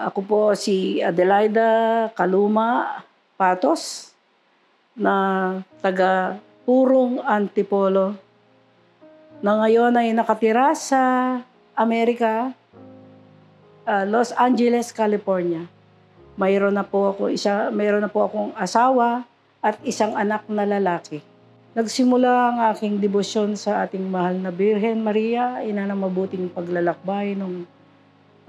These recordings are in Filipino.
Ako po si Adelaida Kaluma Patos na taga Purong Antipolo na ngayon ay nakatira sa Amerika, uh, Los Angeles, California. Mayroon na po ako isa, mayroon na po akong asawa at isang anak na lalaki. Nagsimula ang aking debosyon sa ating mahal na Birhen Maria, ina ng mabuting paglalakbay nung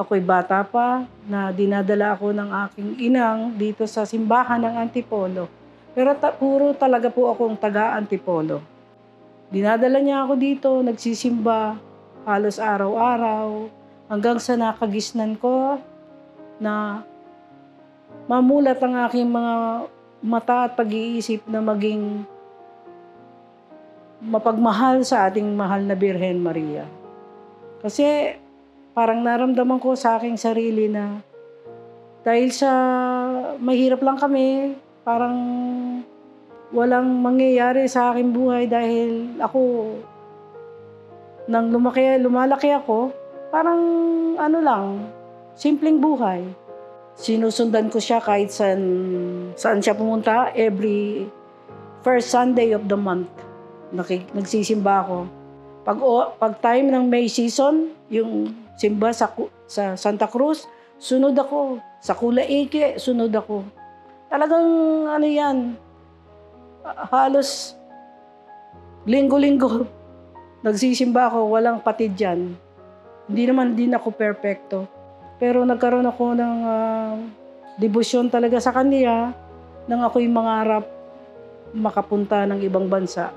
ako'y bata pa na dinadala ako ng aking inang dito sa simbahan ng Antipolo. Pero ta- puro talaga po akong taga-Antipolo. Dinadala niya ako dito, nagsisimba halos araw-araw hanggang sa nakagisnan ko na mamulat ang aking mga mata at pag-iisip na maging mapagmahal sa ating mahal na Birhen Maria. Kasi parang naramdaman ko sa aking sarili na dahil sa mahirap lang kami, parang walang mangyayari sa aking buhay dahil ako, nang lumaki, lumalaki ako, parang ano lang, simpleng buhay. Sinusundan ko siya kahit saan, saan siya pumunta every first Sunday of the month. Nakik, nagsisimba ako. Pag, pag time ng May season, yung simba sa, sa Santa Cruz, sunod ako. Sa Kula Ike, sunod ako. Talagang ano yan, halos linggo-linggo nagsisimba ako, walang patid dyan. Hindi naman din ako perpekto. Pero nagkaroon ako ng uh, debosyon talaga sa kanya nang ako'y mangarap makapunta ng ibang bansa.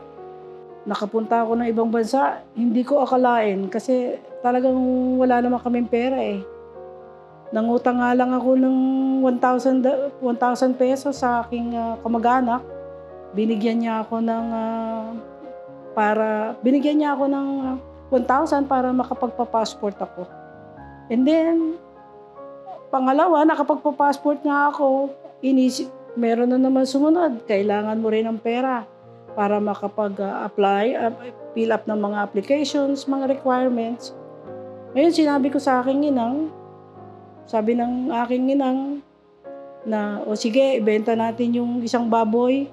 Nakapunta ako ng ibang bansa, hindi ko akalain kasi talagang wala naman kaming pera eh. Nangutang nga lang ako ng 1,000 1,000 pesos sa aking uh, kamag-anak. Binigyan niya ako ng uh, para binigyan niya ako ng 1,000 para makapagpa-passport ako. And then pangalawa, nakapagpa-passport nga ako, inisip meron na naman sumunod, kailangan mo rin ng pera para makapag-apply, uh, fill up ng mga applications, mga requirements. Ngayon, sinabi ko sa aking inang, sabi ng aking inang, na, o sige, ibenta natin yung isang baboy,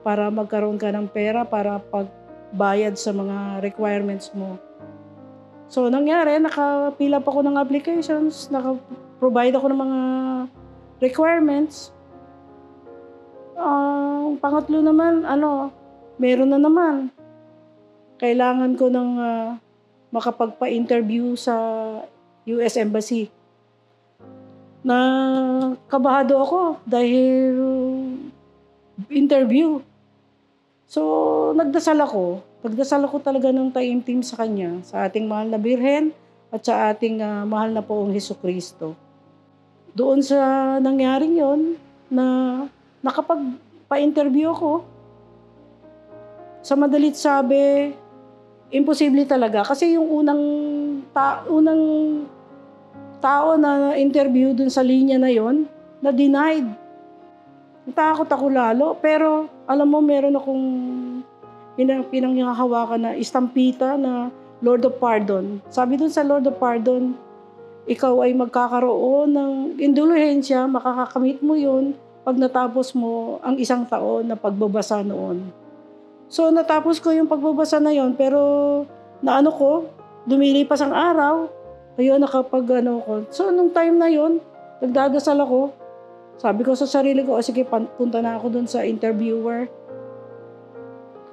para magkaroon ka ng pera para pagbayad sa mga requirements mo. So, nangyari, naka-fill up ako ng applications, naka-provide ako ng mga requirements. Ang uh, pangatlo naman, ano, meron na naman. Kailangan ko ng uh, makapagpa-interview sa US Embassy. Na kabahado ako dahil interview. So, nagdasal ako. Nagdasal ako talaga ng taimtim sa Kanya, sa ating mahal na Birhen at sa ating uh, mahal na poong Heso Kristo. Doon sa nangyaring yon na nakapag-pa-interview ako, sa madalit sabi, imposible talaga. Kasi yung unang, ta- unang tao na interview dun sa linya na yon na denied Natakot ako lalo. Pero alam mo, meron akong pinang, pinanghahawakan na istampita na Lord of Pardon. Sabi dun sa Lord of Pardon, ikaw ay magkakaroon ng indulhensya, makakakamit mo yun pag natapos mo ang isang taon na pagbabasa noon. So natapos ko yung pagbabasa na yon pero naano ko, dumilipas ang araw, ayun nakapag ano ko. So nung time na yon, nagdadasal ako, sabi ko sa sarili ko, oh, sige, punta na ako dun sa interviewer.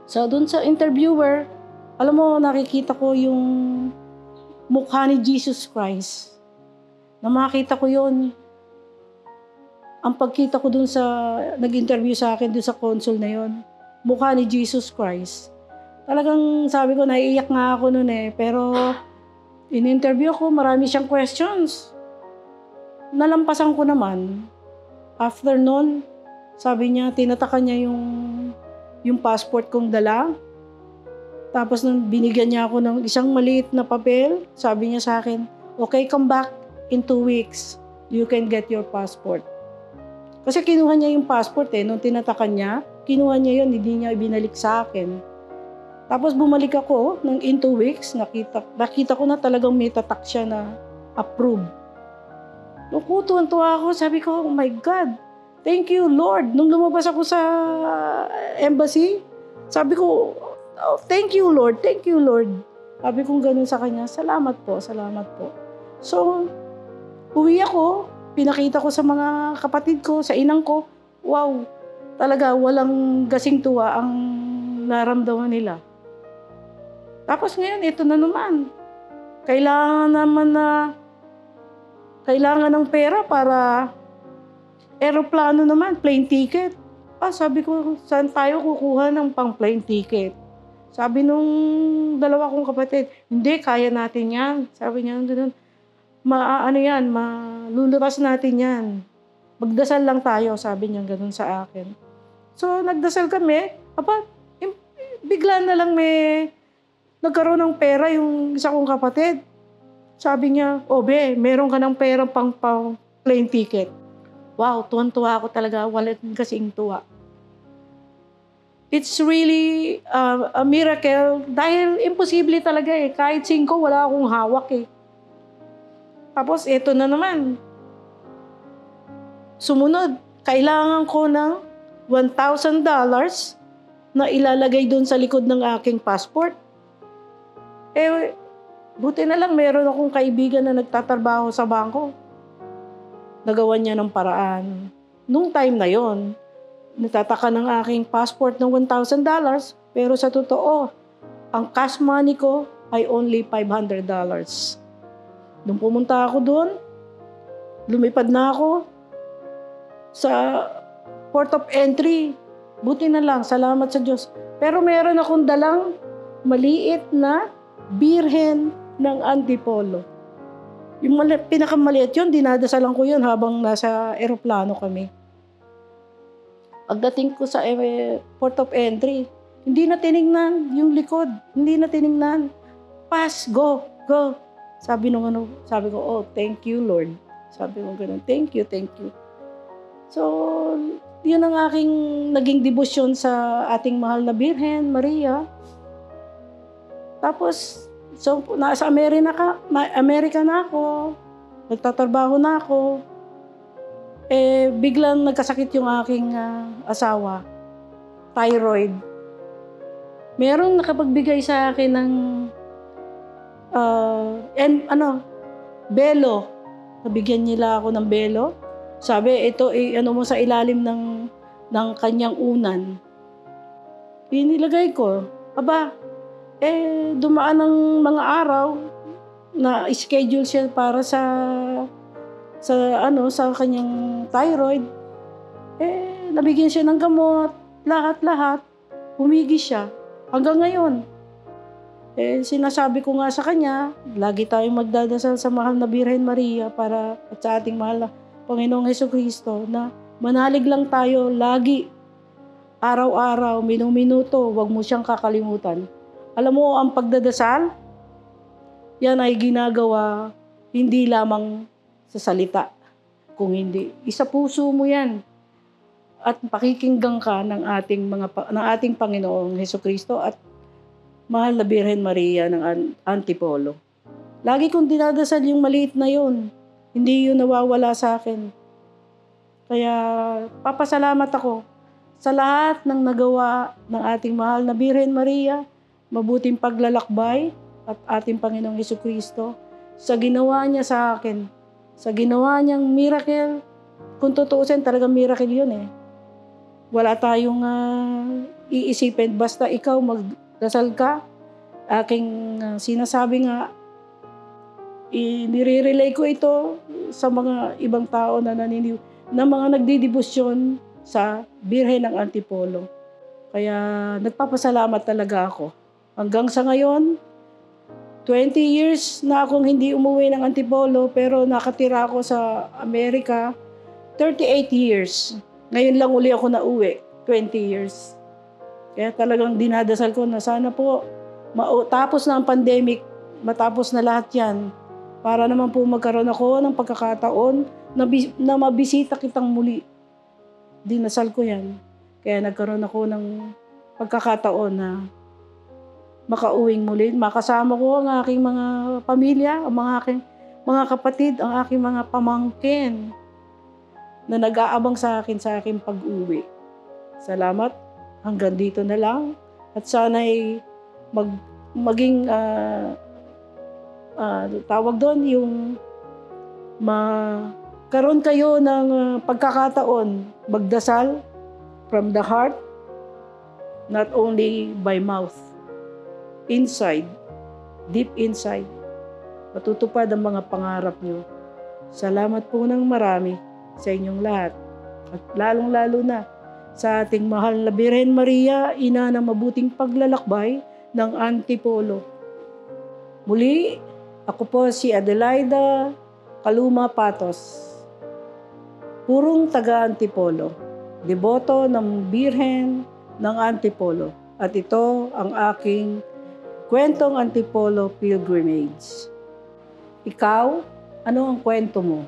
So, dun sa interviewer, alam mo, nakikita ko yung mukha ni Jesus Christ. Na makita ko yon Ang pagkita ko dun sa, nag-interview sa akin dun sa consul na yon mukha ni Jesus Christ. Talagang sabi ko, naiiyak nga ako noon eh. Pero, in-interview ko, marami siyang questions. Nalampasan ko naman. After nun, sabi niya, tinataka niya yung, yung passport kong dala. Tapos nung binigyan niya ako ng isang maliit na papel, sabi niya sa akin, okay, come back in two weeks. You can get your passport. Kasi kinuha niya yung passport eh. Nung tinatakan niya, kinuha niya yun, hindi niya ibinalik sa akin. Tapos bumalik ako ng in two weeks, nakita, nakita ko na talagang may tatak siya na approve. Nakutuwan-tuwa ako. Sabi ko, oh my God, thank you Lord. Nung lumabas ako sa embassy, sabi ko, oh, thank you Lord, thank you Lord. Sabi ko ganun sa kanya, salamat po, salamat po. So, uwi ako, pinakita ko sa mga kapatid ko, sa inang ko, wow, talaga walang gasing tuwa ang naramdaman nila. Tapos ngayon, ito na naman. Kailangan naman na kailangan ng pera para aeroplano naman, plane ticket. Ah, sabi ko, saan tayo kukuha ng pang plane ticket? Sabi nung dalawa kong kapatid, hindi, kaya natin yan. Sabi niya, ganun, ma, ano yan, malulutas natin yan. Magdasal lang tayo, sabi niya ganun sa akin. So, nagdasal kami. Aba, bigla na lang may nagkaroon ng pera yung isa kong kapatid. Sabi niya, oh be, meron ka ng pera pang, plane ticket. Wow, tuwan-tuwa ako talaga. Wala kasing tuwa. It's really uh, a miracle dahil imposible talaga eh. Kahit singko, wala akong hawak eh. Tapos ito na naman. Sumunod, kailangan ko ng $1,000 na ilalagay doon sa likod ng aking passport. Eh, Buti na lang meron akong kaibigan na nagtatrabaho sa bangko. Nagawa niya ng paraan. Nung time na yon, natataka ng aking passport ng $1,000 pero sa totoo, ang cash money ko ay only $500. Nung pumunta ako doon, lumipad na ako sa port of entry. Buti na lang, salamat sa Diyos. Pero meron akong dalang maliit na birhen ng antipolo. Yung mali, pinakamaliit yun, dinadasalan ko yun habang nasa eroplano kami. Pagdating ko sa eh, port of entry, hindi na tiningnan yung likod. Hindi na tiningnan. Pass, go, go. Sabi nung ano, sabi ko, oh, thank you, Lord. Sabi ko ganun, thank you, thank you. So, yun ang aking naging debosyon sa ating mahal na Birhen, Maria. Tapos, So, nasa Amerika, ka, Amerika na ako. Nagtatrabaho na ako. Eh, biglang nagkasakit yung aking uh, asawa. Thyroid. Merong nakapagbigay sa akin ng uh, and, ano, belo. Nabigyan nila ako ng belo. Sabi, ito, eh, ano mo sa ilalim ng, ng kanyang unan. Pinilagay ko. Aba, eh, dumaan ng mga araw na schedule siya para sa sa ano sa kanyang thyroid. Eh, nabigyan siya ng gamot, lahat-lahat. Humigi siya hanggang ngayon. Eh, sinasabi ko nga sa kanya, lagi tayong magdadasal sa mahal na Birhen Maria para at sa ating mahal na Panginoong Heso Kristo na manalig lang tayo lagi, araw-araw, minuminuto, huwag mo siyang kakalimutan. Alam mo, ang pagdadasal, yan ay ginagawa hindi lamang sa salita, kung hindi. Isa puso mo yan. At pakikinggan ka ng ating mga ng ating Panginoong Heso Kristo at mahal na Birhen Maria ng Antipolo. Lagi kong dinadasal yung maliit na yun. Hindi yun nawawala sa akin. Kaya papasalamat ako sa lahat ng nagawa ng ating mahal na Birhen Maria mabuting paglalakbay at ating Panginoong Heso Kristo sa ginawa niya sa akin, sa ginawa niyang miracle. Kung tutuusin, talagang miracle yun eh. Wala tayong uh, iisipin. Basta ikaw magdasal ka, aking uh, sinasabi nga, nire-relay ko ito sa mga ibang tao na naniniw, na mga nagdidibusyon sa Birhen ng Antipolo. Kaya nagpapasalamat talaga ako Hanggang sa ngayon, 20 years na akong hindi umuwi ng Antipolo pero nakatira ako sa Amerika 38 years. Ngayon lang uli ako na uwi, 20 years. Kaya talagang dinadasal ko na sana po tapos na ang pandemic, matapos na lahat yan para naman po magkaroon ako ng pagkakataon na, na mabisita kitang muli. Dinasal ko yan. Kaya nagkaroon ako ng pagkakataon na makauwing muli. Makasama ko ang aking mga pamilya, ang mga aking mga kapatid, ang aking mga pamangkin na nag-aabang sa akin sa aking pag-uwi. Salamat. Hanggang dito na lang. At sana'y mag, maging ah, ah, tawag doon yung magkaroon kayo ng ah, pagkakataon magdasal from the heart not only by mouth inside deep inside. Matutupad ang mga pangarap nyo salamat po ng marami sa inyong lahat. At lalong lalo na sa ating mahal na Birhen Maria, ina ng mabuting paglalakbay ng Antipolo. Muli, ako po si Adelaida Kaluma Patos, purong taga Antipolo, deboto ng Birhen ng Antipolo. At ito ang aking kwentong Antipolo Pilgrimage. Ikaw, ano ang kwento mo?